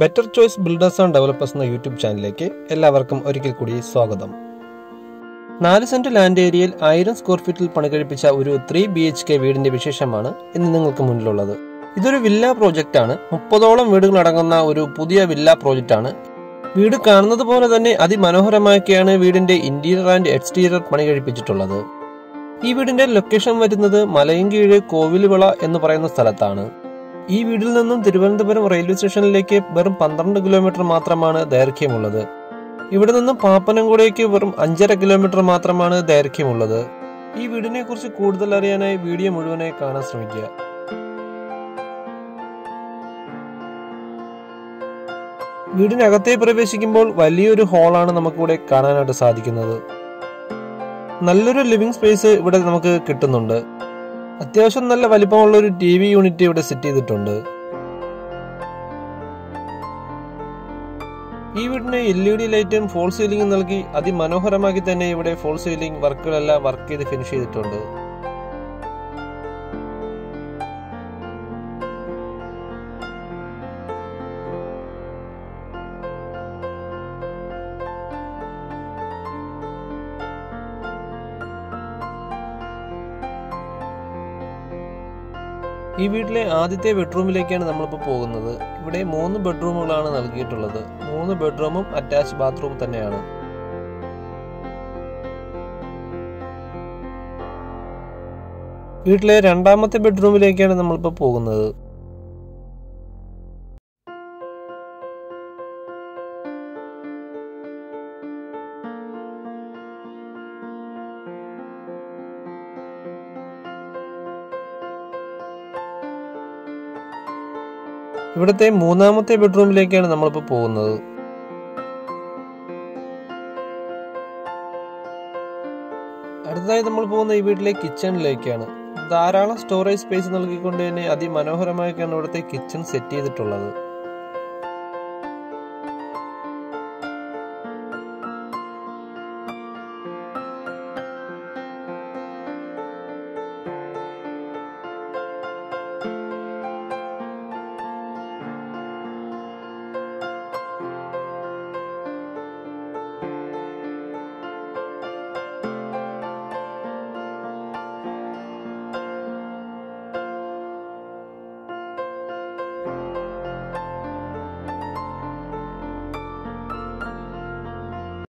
Better choice builders and developers എന്ന YouTube ചാനലിലേക്ക് എല്ലാവർക്കും ഒരിക്കൽ കൂടി സ്വാഗതം. നാല് സെന്റ് ലാൻഡ് ഏരിയയിൽ ആയിരം സ്ക്വയർ ഫീറ്റിൽ പണികഴിപ്പിച്ച ഒരു ത്രീ ബി എച്ച് കെ വീടിന്റെ വിശേഷമാണ് ഇന്ന് നിങ്ങൾക്ക് മുന്നിലുള്ളത്. ഇതൊരു വില്ല പ്രോജക്റ്റ് ആണ്. മുപ്പതോളം വീടുകൾ അടങ്ങുന്ന ഒരു പുതിയ വില്ല പ്രോജക്റ്റ് ആണ്. വീട് കാണുന്നത് പോലെ തന്നെ അതിമനോഹരമാക്കിയാണ് വീടിന്റെ ഇന്റീരിയർ ആൻഡ് എക്സ്റ്റീരിയർ പണി കഴിപ്പിച്ചിട്ടുള്ളത് ഈ വീടിന്റെ ലൊക്കേഷൻ വരുന്നത് മലയൻകീഴ് കോവിലുവിള എന്ന് പറയുന്ന സ്ഥലത്താണ്. ഈ വീടിൽ നിന്നും തിരുവനന്തപുരം റെയിൽവേ സ്റ്റേഷനിലേക്ക് വെറും പന്ത്രണ്ട് കിലോമീറ്റർ മാത്രമാണ് ദൈർഘ്യമുള്ളത്. ഇവിടെ നിന്നും പാപ്പനംകുടയ്ക്ക് വെറും അഞ്ചര കിലോമീറ്റർ മാത്രമാണ് ദൈർഘ്യമുള്ളത്. ഈ വീടിനെ കുറിച്ച് കൂടുതൽ അറിയാനായി വീഡിയോ മുഴുവനായി കാണാൻ ശ്രമിക്കുക. വീടിനകത്തെ പ്രവേശിക്കുമ്പോൾ വലിയൊരു ഹാളാണ് നമുക്കിവിടെ കാണാനായിട്ട് സാധിക്കുന്നത്. നല്ലൊരു ലിവിംഗ് സ്പേസ് ഇവിടെ നമുക്ക് കിട്ടുന്നുണ്ട്. അത്യാവശ്യം നല്ല വലിപ്പമുള്ള ഒരു ടി വി യൂണിറ്റ് ഇവിടെ സെറ്റ് ചെയ്തിട്ടുണ്ട്. ഈ വീടിന് എൽ ഇ ഡി ലൈറ്റും ഫോൾ സീലിംഗും നൽകി അതിമനോഹരമാക്കി തന്നെ ഇവിടെ ഫോൾ സീലിംഗ് വർക്കുകളെല്ലാം വർക്ക് ചെയ്ത് ഫിനിഷ് ചെയ്തിട്ടുണ്ട്. ഈ വീട്ടിലെ ആദ്യത്തെ ബെഡ്റൂമിലേക്കാണ് നമ്മളിപ്പോൾ പോകുന്നത്. ഇവിടെ മൂന്ന് ബെഡ്റൂമുകളാണ് നൽകിയിട്ടുള്ളത്. മൂന്ന് ബെഡ്റൂമും അറ്റാച്ച് ബാത്റൂം തന്നെയാണ്. വീട്ടിലെ രണ്ടാമത്തെ ബെഡ്റൂമിലേക്കാണ് നമ്മളിപ്പോൾ പോകുന്നത്. ഇവിടുത്തെ മൂന്നാമത്തെ ബെഡ്റൂമിലേക്കാണ് നമ്മളിപ്പോൾ പോകുന്നത്. അടുത്തതായി നമ്മൾ പോകുന്ന ഈ വീട്ടിലെ കിച്ചണിലേക്കാണ്. ധാരാളം സ്റ്റോറേജ് സ്പേസ് നൽകിക്കൊണ്ട് തന്നെ അതിമനോഹരമായിട്ടാണ് ഇവിടുത്തെ കിച്ചൺ സെറ്റ് ചെയ്തിട്ടുള്ളത്.